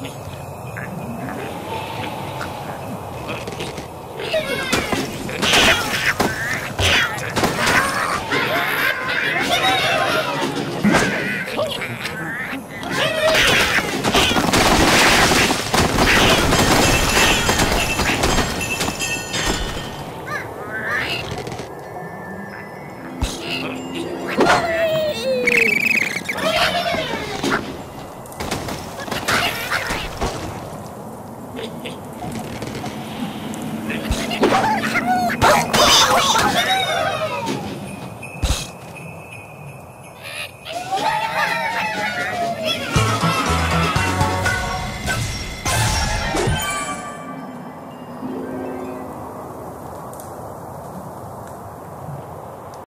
Woo! Oh,